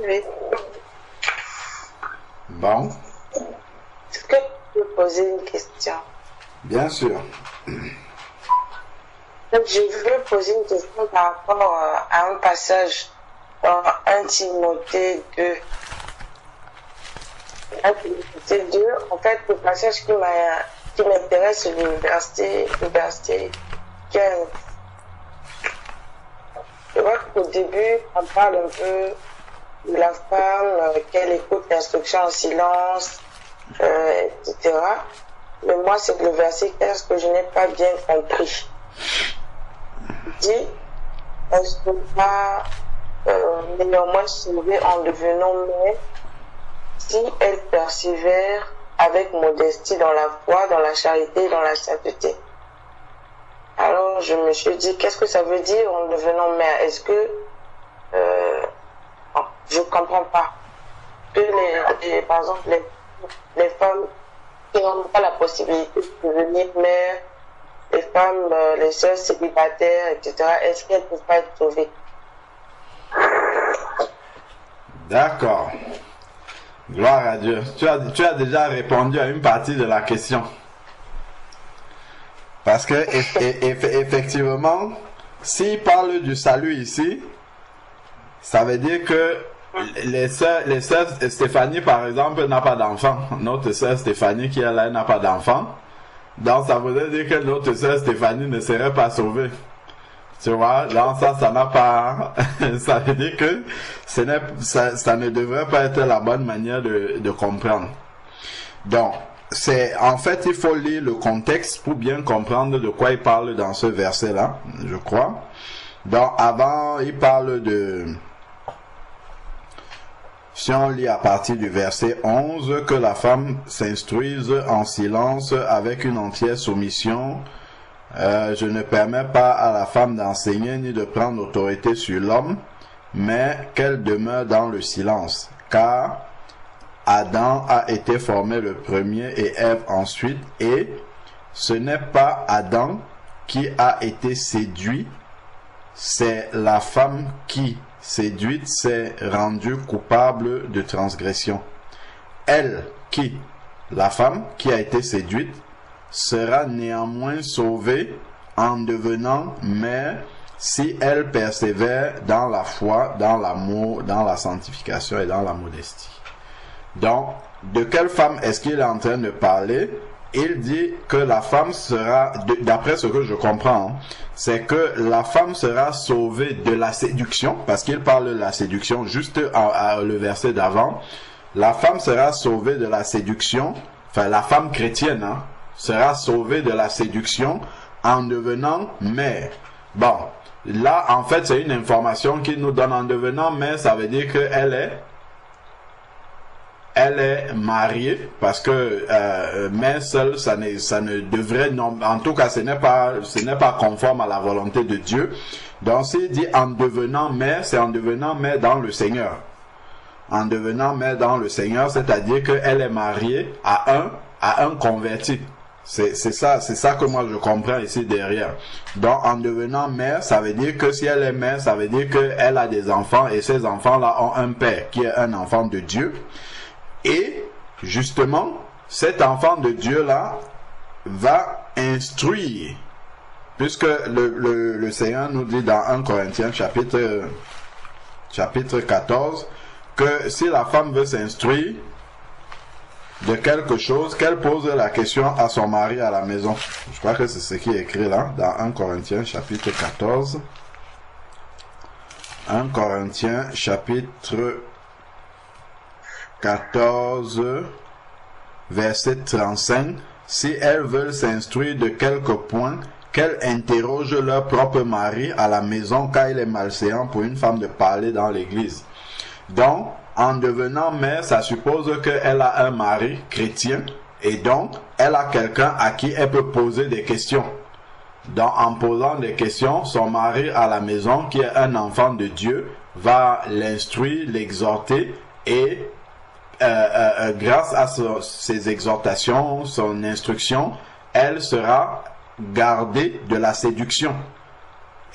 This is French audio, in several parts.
Oui. Bon, Est-ce que je peux poser une question? Bien sûr. Donc, je veux poser une question par rapport euh, à un passage dans 1 Timothée 2. 1 Timothée 2, en fait, le passage qui m'intéresse, c'est le verset 15. Vois qu'au début, on parle un peu de la femme, euh, qu'elle écoute l'instruction en silence, euh, etc. Mais moi, c'est le verset 15 que je n'ai pas bien compris. Il dit, elle sera euh, néanmoins sauvée en devenant mère si elle persévère avec modestie dans la foi, dans la charité, et dans la sainteté? Alors je me suis dit, qu'est-ce que ça veut dire en devenant mère Est-ce que... Euh, bon, je comprends pas. Que les, les- par exemple, les, les femmes qui n'ont pas la possibilité de devenir mère, les femmes, euh, les sœurs célibataires, etc., est-ce qu'elles ne peuvent pas être sauvées? D'accord. Gloire à Dieu. Tu as, tu as déjà répondu à une partie de la question. Parce que eff- eff- effectivement, s'il parle du salut ici, ça veut dire que les sœurs, les sœurs Stéphanie, par exemple, n'a pas d'enfant. Notre sœur Stéphanie qui est là n'a pas d'enfant. Donc ça voudrait dire que notre sœur Stéphanie ne serait pas sauvée. Tu vois, dans ça, ça n'a pas, ça veut dire que ce ça, ça ne devrait pas être la bonne manière de comprendre. Donc, c'est, en fait, il faut lire le contexte pour bien comprendre de quoi il parle dans ce verset-là, je crois. Donc, avant, il parle de, si on lit à partir du verset 11, que la femme s'instruise en silence avec une entière soumission, euh, je ne permets pas à la femme d'enseigner ni de prendre autorité sur l'homme, mais qu'elle demeure dans le silence, car Adam a été formé le premier et Ève ensuite, et ce n'est pas Adam qui a été séduit, c'est la femme qui, séduite, s'est rendue coupable de transgression. Elle qui, la femme qui a été séduite, sera néanmoins sauvée en devenant mère si elle persévère dans la foi, dans l'amour, dans la sanctification et dans la modestie. Donc, de quelle femme est-ce qu'il est en train de parler? Il dit que la femme sera, d'après ce que je comprends, hein, c'est que la femme sera sauvée de la séduction, parce qu'il parle de la séduction juste à, à le verset d'avant. La femme sera sauvée de la séduction, enfin la femme chrétienne, hein, sera sauvée de la séduction en devenant mère. Bon, là en fait c'est une information qu'il nous donne en devenant mère, ça veut dire qu'elle est elle est mariée parce que euh, mère seule ça ne devrait en tout cas ce n'est pas conforme à la volonté de Dieu. Donc s'il dit en devenant mère c'est en devenant mère dans le Seigneur. En devenant mère dans le Seigneur c'est-à-dire qu'elle est mariée à un converti. C'est ça c'est ça que moi je comprends ici derrière. Donc en devenant mère ça veut dire que si elle est mère ça veut dire qu'elle a des enfants et ces enfants là ont un père qui est un enfant de Dieu et justement, cet enfant de Dieu-là va instruire, puisque le, le, Seigneur nous dit dans 1 Corinthiens chapitre, chapitre 14 que si la femme veut s'instruire de quelque chose, qu'elle pose la question à son mari à la maison. Je crois que c'est ce qui est écrit là, dans 1 Corinthiens chapitre 14. 1 Corinthiens chapitre 14, verset 35, si elles veulent s'instruire de quelques points, qu'elles interrogent leur propre mari à la maison car il est malséant pour une femme de parler dans l'église. Donc, en devenant mère, ça suppose qu'elle a un mari chrétien et donc elle a quelqu'un à qui elle peut poser des questions. Donc, en posant des questions, son mari à la maison, qui est un enfant de Dieu, va l'instruire, l'exhorter et euh, euh, grâce à ses exhortations, son instruction, elle sera gardée de la séduction.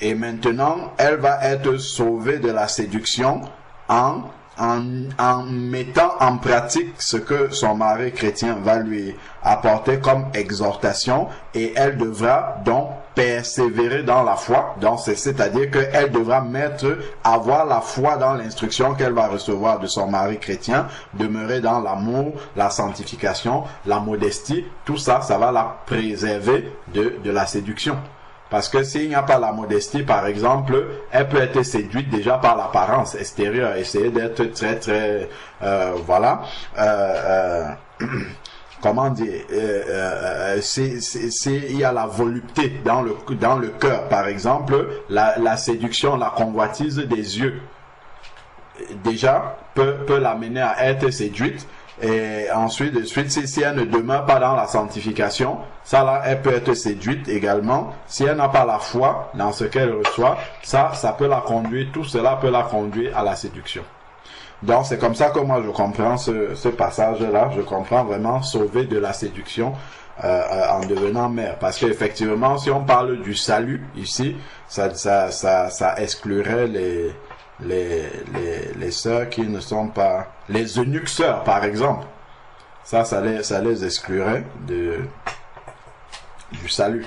Et maintenant, elle va être sauvée de la séduction en en, mettant en pratique ce que son mari chrétien va lui apporter comme exhortation et elle devra donc persévérer dans la foi. Donc c'est-à-dire qu'elle devra mettre, avoir la foi dans l'instruction qu'elle va recevoir de son mari chrétien, demeurer dans l'amour, la sanctification, la modestie. Tout ça, ça va la préserver de, de la séduction. Parce que s'il n'y a pas la modestie, par exemple, elle peut être séduite déjà par l'apparence extérieure, essayer d'être très très euh, voilà. Euh, euh, comment dire, euh, il y a la volupté dans le dans le cœur, par exemple, la, la séduction, la convoitise des yeux, déjà peut peut l'amener à être séduite et ensuite, suite, si, elle ne demeure pas dans la sanctification, ça là, elle peut être séduite également. Si elle n'a pas la foi dans ce qu'elle reçoit, ça, ça peut la conduire, tout cela peut la conduire à la séduction. Donc c'est comme ça que moi je comprends ce, ce passage-là. Je comprends vraiment sauver de la séduction euh, euh, en devenant mère. Parce qu'effectivement, si on parle du salut ici, ça, ça, ça, ça exclurait les, les, les, les sœurs qui ne sont pas, les eunuques sœurs par exemple. Ça, ça les, ça les exclurait de, du salut.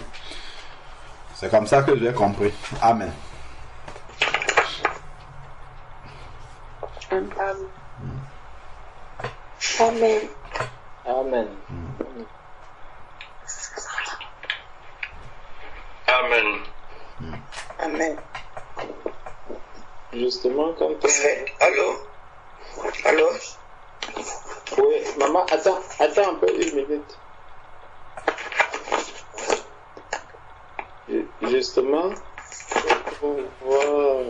C'est comme ça que j'ai compris. Amen. Amen. Amen. Amen. Amen. Amen. Justement, comme Allô? Allô? Oui, maman, attends, attends un peu, une minute. Justement, on voit,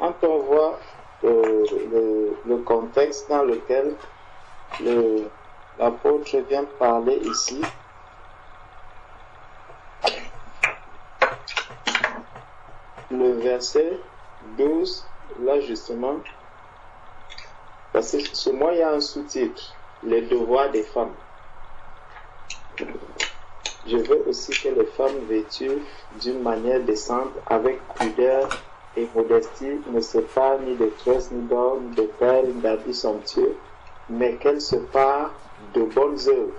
on peut voir euh, le, le, contexte dans lequel l'apôtre vient parler ici. Le verset 12, là justement, parce que ce mois, il y a un sous-titre, les devoirs des femmes. Je veux aussi que les femmes vêtues d'une manière décente, avec pudeur et modestie, ne se parent ni de tresses, ni d'or, ni de perles, ni d'habits somptueux, mais qu'elles se parent de bonnes œuvres.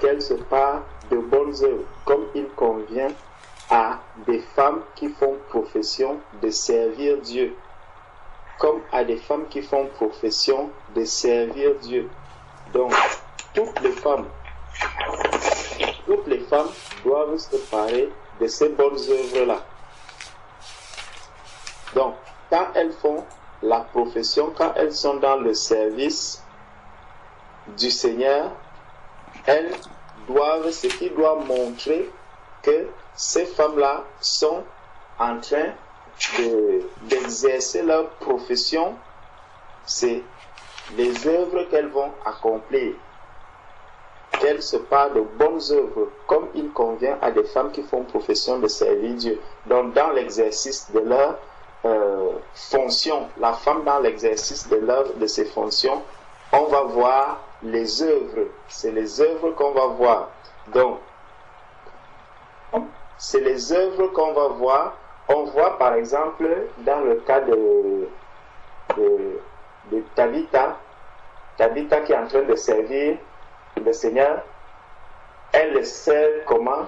Qu'elles se parent de bonnes œuvres, comme il convient à des femmes qui font profession de servir Dieu, comme à des femmes qui font profession de servir Dieu. Donc, toutes les femmes, toutes les femmes doivent se parer de ces bonnes œuvres-là. Donc, quand elles font la profession, quand elles sont dans le service du Seigneur, elles doivent, ce qui doit montrer que ces femmes-là sont en train d'exercer leur profession, c'est les œuvres qu'elles vont accomplir. Qu'elles se parlent de bonnes œuvres, comme il convient à des femmes qui font profession de servir Dieu. Donc, dans l'exercice de leur euh, fonction, la femme dans l'exercice de de ses fonctions, on va voir les œuvres. C'est les œuvres qu'on va voir. Donc, c'est les œuvres qu'on va voir. On voit par exemple dans le cas de, de, de Tabitha, Tabitha qui est en train de servir le Seigneur, elle le sert comment?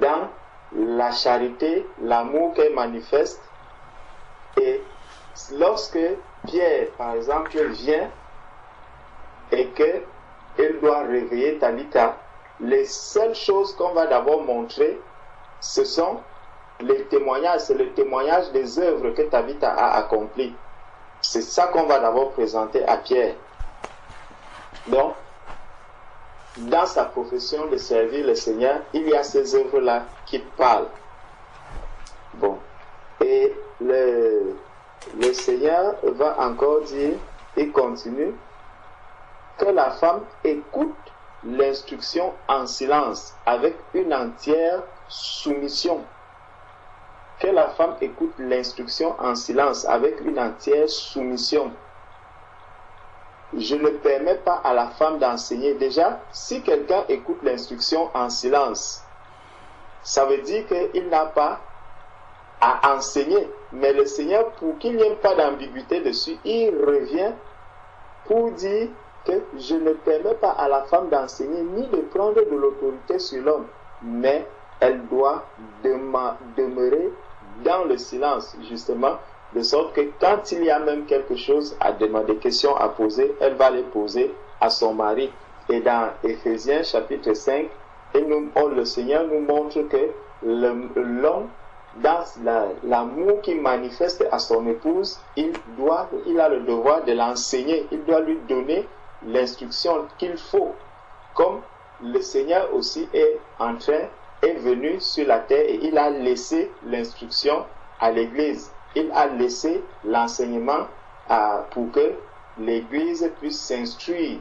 Dans la charité, l'amour qu'elle manifeste. Et lorsque Pierre, par exemple, vient et qu'elle doit réveiller Tabitha, les seules choses qu'on va d'abord montrer, ce sont les témoignages, c'est le témoignage des œuvres que Tabitha a accomplies. C'est ça qu'on va d'abord présenter à Pierre. Donc, dans sa profession de servir le Seigneur, il y a ces œuvres-là qui parlent. Bon. Et le, le Seigneur va encore dire, et continue, que la femme écoute l'instruction en silence, avec une entière soumission. Que la femme écoute l'instruction en silence, avec une entière soumission. Je ne permets pas à la femme d'enseigner. Déjà, si quelqu'un écoute l'instruction en silence, ça veut dire qu'il n'a pas à enseigner. Mais le Seigneur, pour qu'il n'y ait pas d'ambiguïté dessus, il revient pour dire que je ne permets pas à la femme d'enseigner ni de prendre de l'autorité sur l'homme, mais elle doit demeurer dans le silence, justement, de sorte que quand il y a même quelque chose à demander, des questions à poser, elle va les poser à son mari. Et dans Éphésiens chapitre 5, et nous, oh, le Seigneur nous montre que l'homme, dans l'amour qu'il manifeste à son épouse, il, doit, il a le devoir de l'enseigner, il doit lui donner l'instruction qu'il faut. Comme le Seigneur aussi est en train, est venu sur la terre et il a laissé l'instruction à l'Église. Il a laissé l'enseignement pour que l'Église puisse s'instruire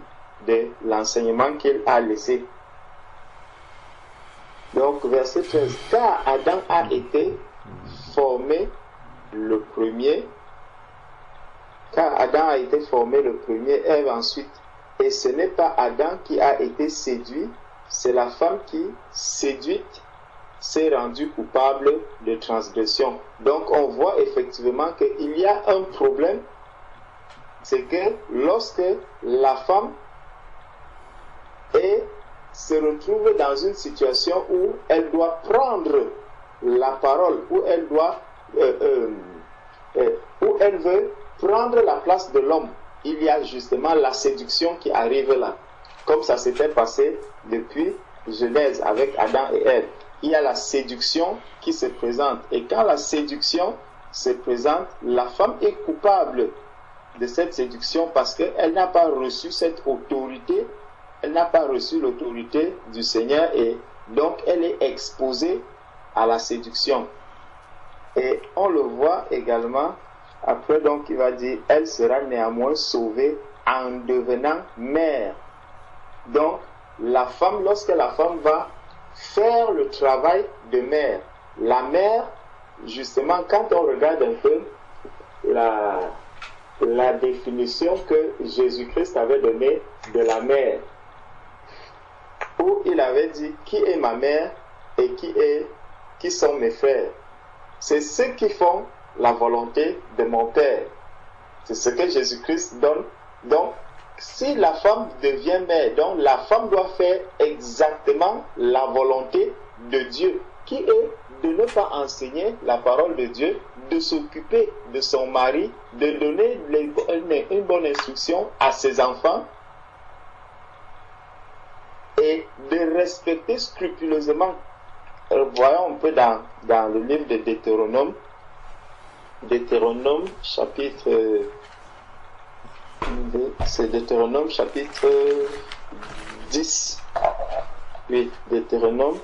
de l'enseignement qu'il a laissé. Donc, verset 13. Car Adam a été formé le premier, car Adam a été formé le premier, Ève ensuite. Et ce n'est pas Adam qui a été séduit, c'est la femme qui, séduite, s'est rendue coupable de transgression. Donc on voit effectivement qu'il y a un problème, c'est que lorsque la femme est se retrouve dans une situation où elle doit prendre la parole, où elle doit, euh, euh, euh, où elle veut prendre la place de l'homme. Il y a justement la séduction qui arrive là, comme ça s'était passé depuis Genèse avec Adam et Ève. Il y a la séduction qui se présente. Et quand la séduction se présente, la femme est coupable de cette séduction parce qu'elle n'a pas reçu cette autorité elle n'a pas reçu l'autorité du Seigneur et donc elle est exposée à la séduction. Et on le voit également, après donc il va dire, elle sera néanmoins sauvée en devenant mère. Donc la femme, lorsque la femme va faire le travail de mère, la mère, justement, quand on regarde un peu la, la définition que Jésus-Christ avait donnée de la mère, où il avait dit qui est ma mère et qui est qui sont mes frères? C'est ceux qui font la volonté de mon Père. C'est ce que Jésus-Christ donne. Donc, si la femme devient mère, donc la femme doit faire exactement la volonté de Dieu, qui est de ne pas enseigner la parole de Dieu, de s'occuper de son mari, de donner une bonne instruction à ses enfants, et de respecter scrupuleusement. voyons un peu dans, dans le livre de Deutéronome, Deutéronome chapitre, c'est Deutéronome chapitre 10. Oui, Deutéronome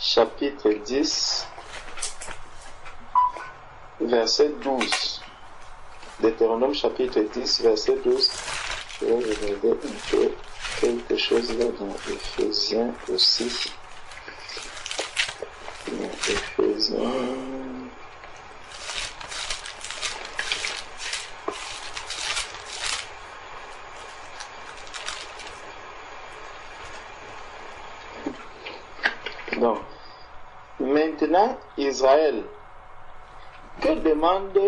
chapitre 10, verset 12. Deutéronome chapitre 10, verset 12. Je vais regarder un peu quelque chose là dans Ephésiens aussi. Dans Ephésiens. Donc, maintenant, Israël, que demande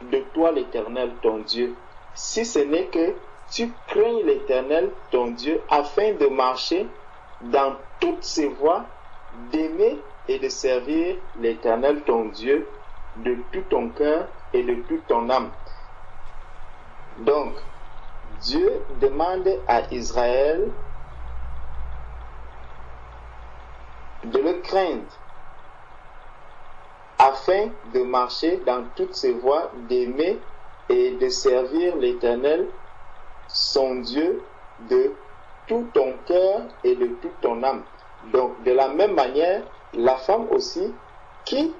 de toi l'Éternel, ton Dieu, si ce n'est que tu crains l'Éternel, ton Dieu, afin de marcher dans toutes ses voies, d'aimer et de servir l'Éternel, ton Dieu, de tout ton cœur et de toute ton âme. Donc, Dieu demande à Israël craindre afin de marcher dans toutes ses voies, d'aimer et de servir l'Éternel, son Dieu de tout ton cœur et de toute ton âme. Donc, de la même manière, la femme aussi, qui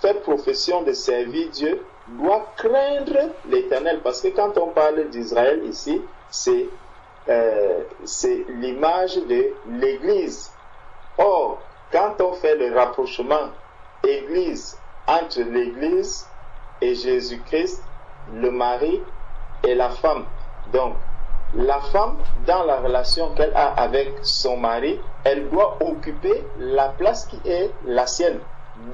fait profession de servir Dieu, doit craindre l'Éternel. Parce que quand on parle d'Israël ici, c'est euh, l'image de l'Église. Or, quand on fait le rapprochement Église entre l'Église et Jésus-Christ, le mari et la femme, donc, la femme, dans la relation qu'elle a avec son mari, elle doit occuper la place qui est la sienne.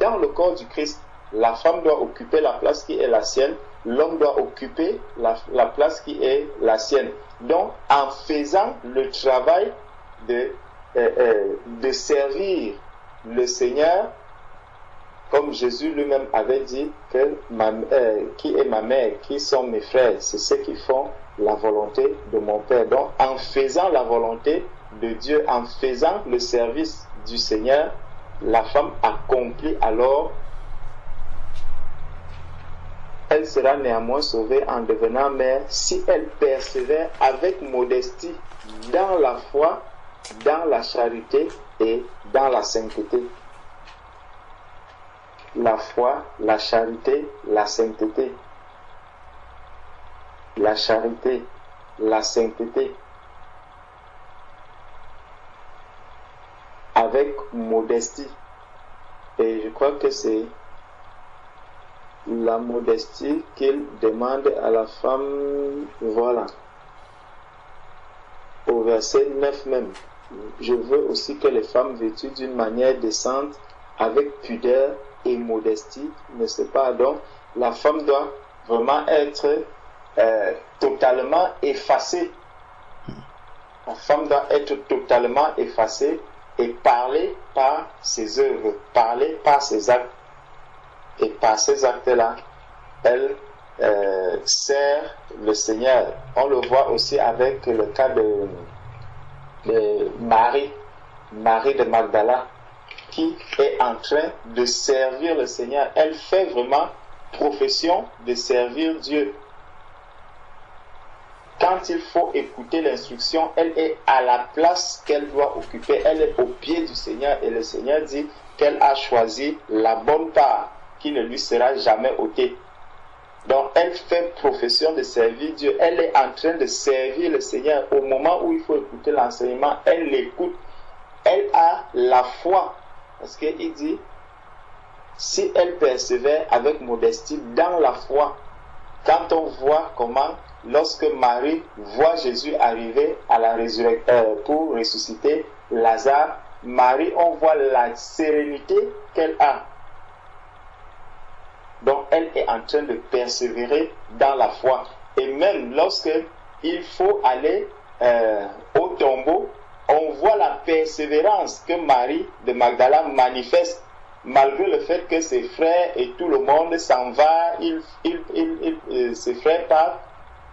dans le corps du Christ, la femme doit occuper la place qui est la sienne, l'homme doit occuper la, la, place qui est la sienne. Donc, en faisant le travail de, euh, euh, de servir le Seigneur, comme Jésus lui-même avait dit qui est ma mère, qui sont mes frères, c'est ceux qui font la volonté de mon Père. Donc, en faisant la volonté de Dieu, en faisant le service du Seigneur, la femme accomplit alors, elle sera néanmoins sauvée en devenant mère si elle persévère avec modestie dans la foi, dans la charité et dans la sainteté. La foi, la charité, la sainteté. La charité, la sainteté. avec modestie. Et je crois que c'est la modestie qu'il demande à la femme. Voilà. Au verset 9 même. Je veux aussi que les femmes vêtues d'une manière décente, avec pudeur et modestie, ne se pas. Donc, la femme doit vraiment être euh, totalement effacée. La femme doit être totalement effacée et parler par ses œuvres, parler par ses actes. Et par ces actes-là, elle euh, sert le Seigneur. On le voit aussi avec le cas de, Marie, Marie de Magdala, qui est en train de servir le Seigneur. Elle fait vraiment profession de servir Dieu quand il faut écouter l'instruction, elle est à la place qu'elle doit occuper. Elle est au pied du Seigneur et le Seigneur dit qu'elle a choisi la bonne part qui ne lui sera jamais ôtée. Donc elle fait profession de servir Dieu. Elle est en train de servir le Seigneur. Au moment où il faut écouter l'enseignement, elle l'écoute. Elle a la foi. Parce qu'il dit, si elle persévère avec modestie dans la foi, quand on voit comment lorsque Marie voit Jésus arriver à la résurrection euh, pour ressusciter Lazare, Marie, on voit la sérénité qu'elle a. Donc elle est en train de persévérer dans la foi. Et même lorsque il faut aller euh, au tombeau, on voit la persévérance que Marie de Magdala manifeste malgré le fait que ses frères et tout le monde s'en va, il, il, il, euh, ses frères partent,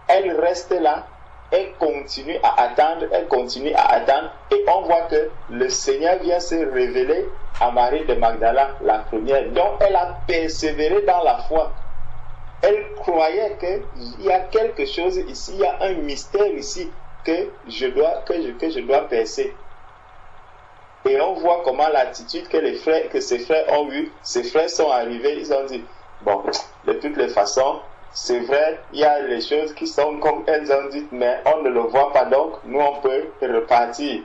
elle reste là, elle continue à attendre, elle continue à attendre, et on voit que le Seigneur vient se révéler à Marie de Magdala, la première. Donc elle a persévéré dans la foi. Elle croyait qu'il y a quelque chose ici, il y a un mystère ici que je dois, que je, que je dois percer. Et on voit comment l'attitude que les frères, que ses frères ont eu, ses frères sont arrivés, ils ont dit, bon, de toutes les façons, c'est vrai, il y a les choses qui sont comme elles ont dit, mais on ne le voit pas, donc nous on peut repartir.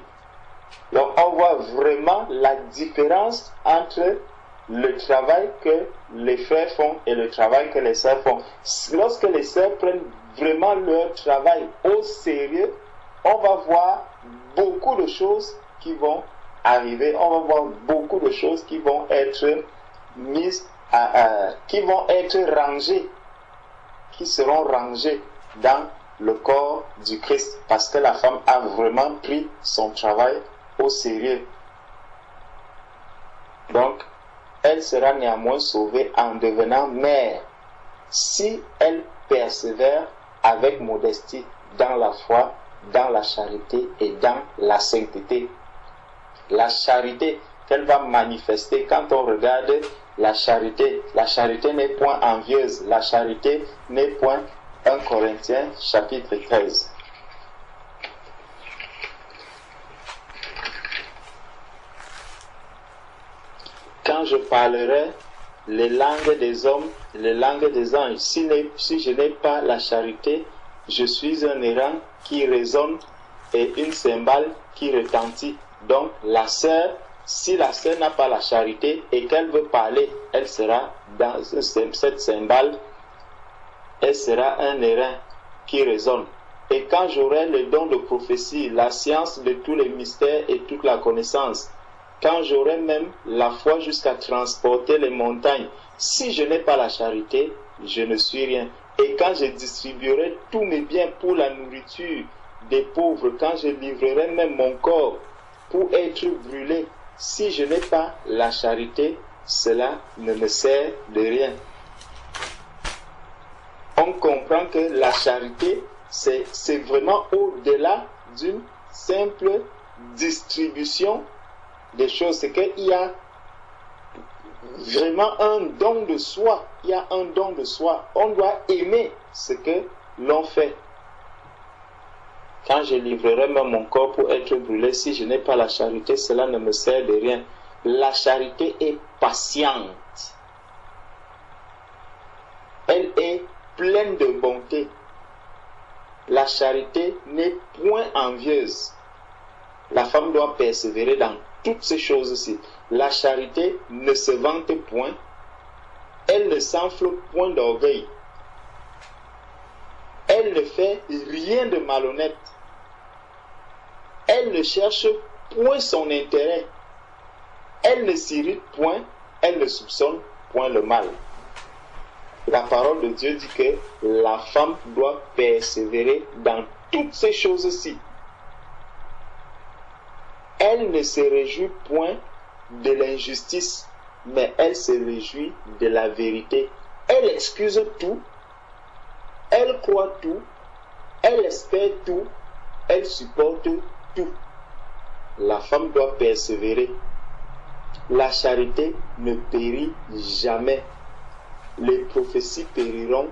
Donc on voit vraiment la différence entre le travail que les frères font et le travail que les sœurs font. Lorsque les sœurs prennent vraiment leur travail au sérieux, on va voir beaucoup de choses qui vont arriver, on va voir beaucoup de choses qui vont être mises, à, qui vont être rangées qui seront rangés dans le corps du Christ parce que la femme a vraiment pris son travail au sérieux. Donc, elle sera néanmoins sauvée en devenant mère si elle persévère avec modestie dans la foi, dans la charité et dans la sainteté. La charité qu'elle va manifester quand on regarde la charité. La charité n'est point envieuse. La charité n'est point 1 Corinthiens chapitre 13. Quand je parlerai les langues des hommes, les langues des anges, si, si je n'ai pas la charité, je suis un errant qui résonne et une cymbale qui retentit. Donc la sœur si la sœur n'a pas la charité et qu'elle veut parler, elle sera dans cette cymbale, elle sera un airain qui résonne. Et quand j'aurai le don de prophétie, la science de tous les mystères et toute la connaissance, quand j'aurai même la foi jusqu'à transporter les montagnes, si je n'ai pas la charité, je ne suis rien. Et quand je distribuerai tous mes biens pour la nourriture des pauvres, quand je livrerai même mon corps pour être brûlé, si je n'ai pas la charité, cela ne me sert de rien. On comprend que la charité, c'est vraiment au-delà d'une simple distribution des choses. C'est qu'il y a vraiment un don de soi. Il y a un don de soi. On doit aimer ce que l'on fait. Quand je livrerai mon corps pour être brûlé, si je n'ai pas la charité, cela ne me sert de rien. La charité est patiente. Elle est pleine de bonté. La charité n'est point envieuse. La femme doit persévérer dans toutes ces choses-ci. La charité ne se vante point. Elle ne s'enfle point d'orgueil. Elle ne fait rien de malhonnête. Elle ne cherche point son intérêt. Elle ne s'irrite point. Elle ne soupçonne point le mal. La parole de Dieu dit que la femme doit persévérer dans toutes ces choses-ci. Elle ne se réjouit point de l'injustice, mais elle se réjouit de la vérité. Elle excuse tout, elle croit tout, elle espère tout, elle supporte tout. La femme doit persévérer. La charité ne périt jamais. Les prophéties périront.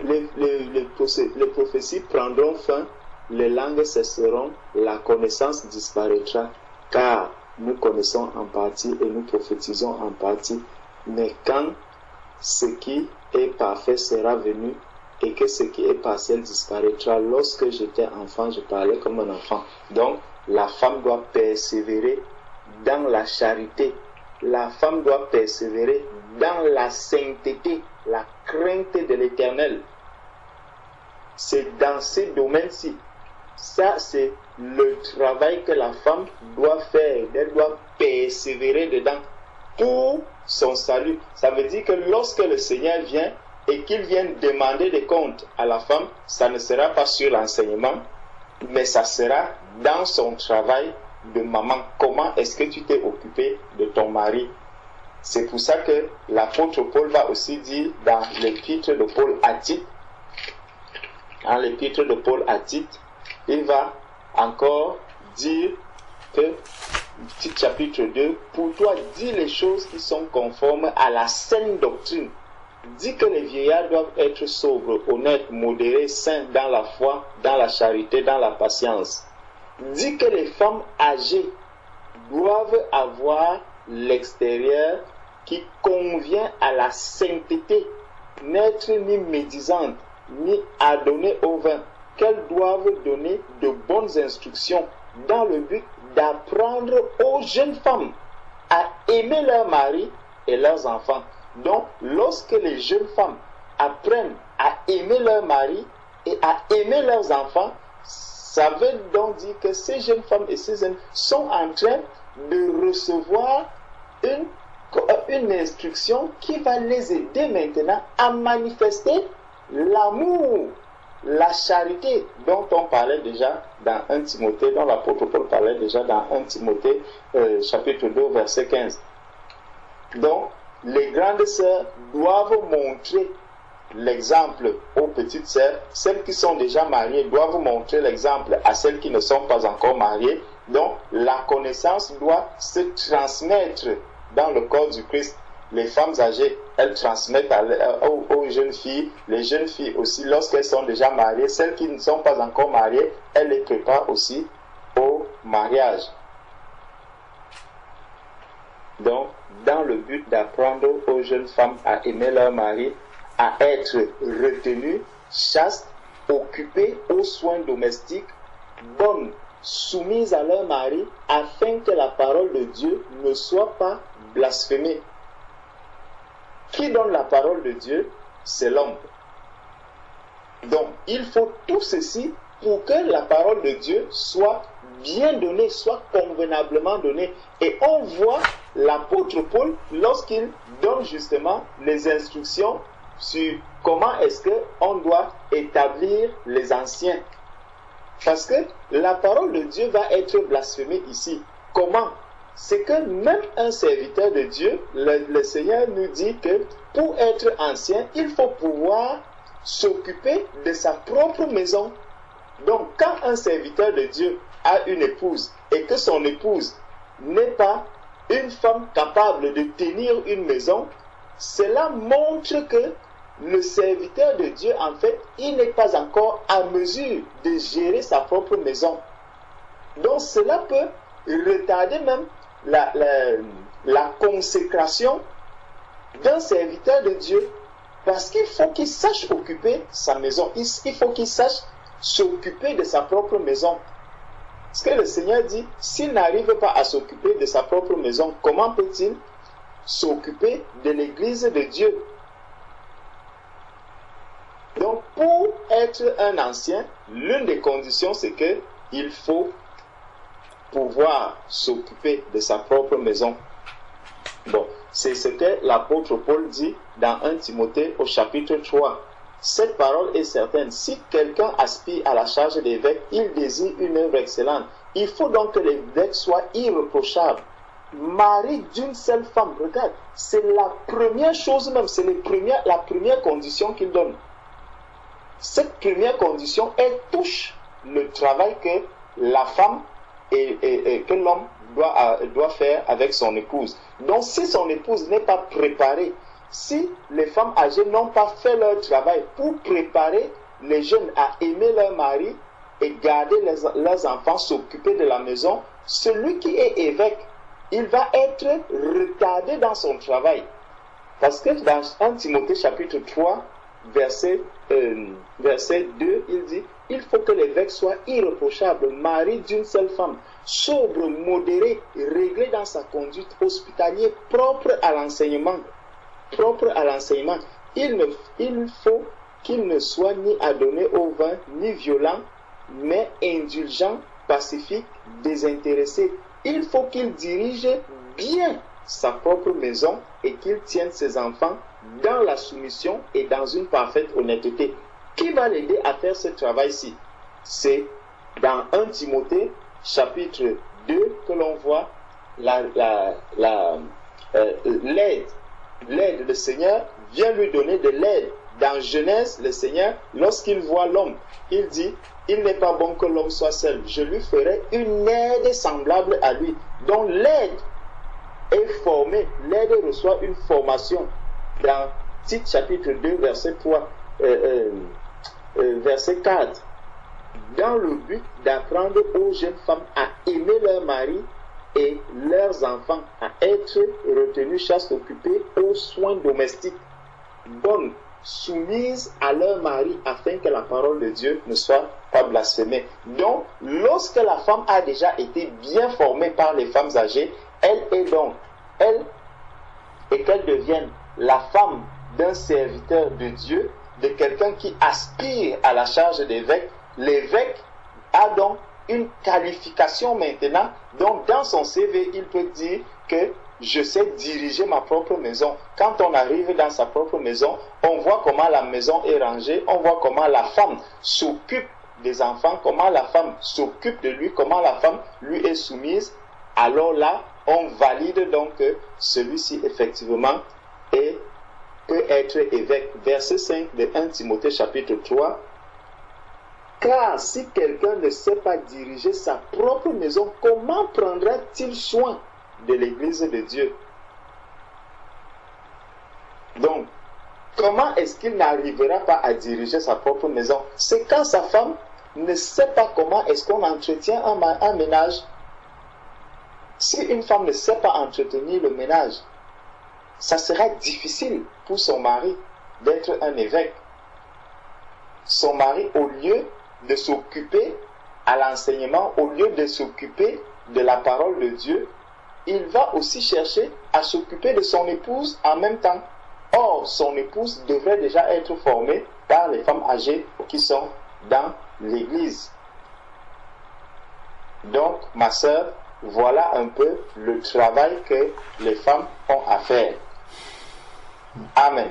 Les, les prophéties prendront fin. Les langues cesseront. La connaissance disparaîtra. Car nous connaissons en partie et nous prophétisons en partie. Mais quand ce qui est parfait sera venu et que ce qui est partiel disparaîtra, lorsque j'étais enfant, je parlais comme un enfant. Donc, la femme doit persévérer dans la charité. La femme doit persévérer dans la sainteté, la crainte de l'éternel. C'est dans ces domaines-ci. Ça, c'est le travail que la femme doit faire. Elle doit persévérer dedans pour son salut. Ça veut dire que lorsque le Seigneur vient et qu'il vienne demander des comptes à la femme, ça ne sera pas sur l'enseignement, mais ça sera dans son travail de maman. Comment est-ce que tu t'es occupé de ton mari? C'est pour ça que l'apôtre Paul va aussi dire dans l'épître de Paul à Tite, dans l'épître de Paul à Tite, il va encore dire que, petit chapitre 2, pour toi, dis les choses qui sont conformes à la saine doctrine. Dis que les vieillards doivent être sobres, honnêtes, modérés, saints dans la foi, dans la charité, dans la patience. Dis que les femmes âgées doivent avoir l'extérieur qui convient à la sainteté, n'être ni médisantes, ni adonnées au vin, qu'elles doivent donner de bonnes instructions dans le but d'apprendre aux jeunes femmes à aimer leur mari et leurs enfants. Donc, lorsque les jeunes femmes apprennent à aimer leur mari et à aimer leurs enfants, ça veut donc dire que ces jeunes femmes et ces hommes sont en train de recevoir une, une instruction qui va les aider maintenant à manifester l'amour la charité dont on parlait déjà dans 1 Timothée, dont l'apôtre Paul parlait déjà dans 1 Timothée euh, chapitre 2 verset 15. Donc, les grandes sœurs doivent montrer l'exemple aux petites sœurs. Celles qui sont déjà mariées doivent montrer l'exemple à celles qui ne sont pas encore mariées. Donc, la connaissance doit se transmettre dans le corps du Christ les femmes âgées, elles transmettent aux, aux, jeunes filles, les jeunes filles aussi, lorsqu'elles sont déjà mariées, celles qui ne sont pas encore mariées, elles les préparent aussi au mariage. Donc, but d'apprendre aux jeunes femmes à aimer leur mari, à être retenues, chastes, occupées aux soins domestiques, bonnes, soumises à leur mari, afin que la parole de Dieu ne soit pas blasphémée. Qui donne la parole de Dieu? C'est l'homme. Donc, il faut tout ceci pour que la parole de Dieu soit bien donné, soit convenablement donné. Et on voit l'apôtre Paul lorsqu'il donne justement les instructions sur comment est-ce qu'on doit établir les anciens. Parce que la parole de Dieu va être blasphémée ici. Comment? C'est que même un serviteur de Dieu, le, le Seigneur nous dit que pour être ancien, il faut pouvoir s'occuper de sa propre maison. Donc quand un serviteur de Dieu a une épouse et que son épouse n'est pas une femme capable de tenir une maison, cela montre que le serviteur de Dieu, en fait, il n'est pas encore à mesure de gérer sa propre maison. Donc cela peut retarder même la, la, consécration d'un serviteur de Dieu parce qu'il faut qu'il sache occuper sa maison. Il, il faut qu'il sache s'occuper de sa propre maison. Ce que le Seigneur dit, s'il n'arrive pas à s'occuper de sa propre maison, comment peut-il s'occuper de l'église de Dieu? Donc, pour être un ancien, l'une des conditions, c'est que il faut pouvoir s'occuper de sa propre maison. Bon, c'est ce que l'apôtre Paul dit dans 1 Timothée au chapitre 3. Cette parole est certaine. Si quelqu'un aspire à la charge d'évêque, il désire une œuvre excellente. Il faut donc que l'évêque soit irréprochable. Mari d'une seule femme, regarde, c'est la première chose même, c'est la première condition qu'il donne. Cette première condition, elle touche le travail que la femme et, et, que l'homme doit, doit faire avec son épouse. Donc si son épouse n'est pas préparée, si les femmes âgées n'ont pas fait leur travail pour préparer les jeunes à aimer leur mari et garder les, leurs enfants, s'occuper de la maison, celui qui est évêque, il va être retardé dans son travail. Parce que dans 1 Timothée chapitre 3, verset, euh, verset 2, il dit, il faut que l'évêque soit irréprochable, mari d'une seule femme, sobre, modéré, réglé dans sa conduite, hospitalier, propre à l'enseignement. Propre à l'enseignement. Il, ne, il faut qu'il ne soit ni adonné au vin, ni violent, mais indulgent, pacifique, désintéressé. Il faut qu'il dirige bien sa propre maison et qu'il tienne ses enfants dans la soumission et dans une parfaite honnêteté. Qui va l'aider à faire ce travail-ci? C'est dans 1 Timothée chapitre 2 que l'on voit l'aide. La, euh, l'aide. Le Seigneur vient lui donner de l'aide. Dans Genèse, le Seigneur, lorsqu'il voit l'homme, il dit, il n'est pas bon que l'homme soit seul. Je lui ferai une aide semblable à lui. Donc l'aide est formée, l'aide reçoit une formation. Dans Tite chapitre 2, verset 3, euh, euh, verset 4, dans le but d'apprendre aux jeunes femmes à aimer leur mari et leurs enfants, à être retenus chastes occupés aux soins domestiques, bonnes, soumises à leur mari afin que la parole de Dieu ne soit pas blasphémée. Donc, lorsque la femme a déjà été bien formée par les femmes âgées, elle est donc, elle, et qu'elle devienne la femme d'un serviteur de Dieu, de quelqu'un qui aspire à la charge d'évêque, l'évêque a donc une qualification maintenant. Donc dans son CV, il peut dire que je sais diriger ma propre maison. Quand on arrive dans sa propre maison, on voit comment la maison est rangée, on voit comment la femme s'occupe des enfants, comment la femme s'occupe de lui, comment la femme lui est soumise. Alors là, on valide donc que celui-ci effectivement est, peut être évêque. Verset 5 de 1 Timothée chapitre 3. Car si quelqu'un ne sait pas diriger sa propre maison, comment prendra-t-il soin de l'Église de Dieu? Donc, comment est-ce qu'il n'arrivera pas à diriger sa propre maison? C'est quand sa femme ne sait pas comment est-ce qu'on entretient un, ménage. Si une femme ne sait pas entretenir le ménage, ça sera difficile pour son mari d'être un évêque. Son mari, au lieu de s'occuper à l'enseignement, au lieu de s'occuper de la parole de Dieu, il va aussi chercher à s'occuper de son épouse en même temps. Or, son épouse devrait déjà être formée par les femmes âgées qui sont dans l'Église. Donc, ma sœur, voilà un peu le travail que les femmes ont à faire. Amen.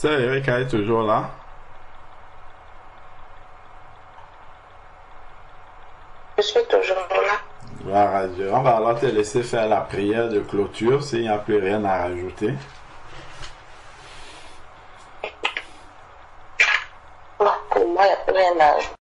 Sœur Erika est toujours là. Je suis toujours là. Gloire à Dieu. On va alors te laisser faire la prière de clôture s'il n'y a plus rien à rajouter. Non, pour moi, il n'y a plus rien à ajouter.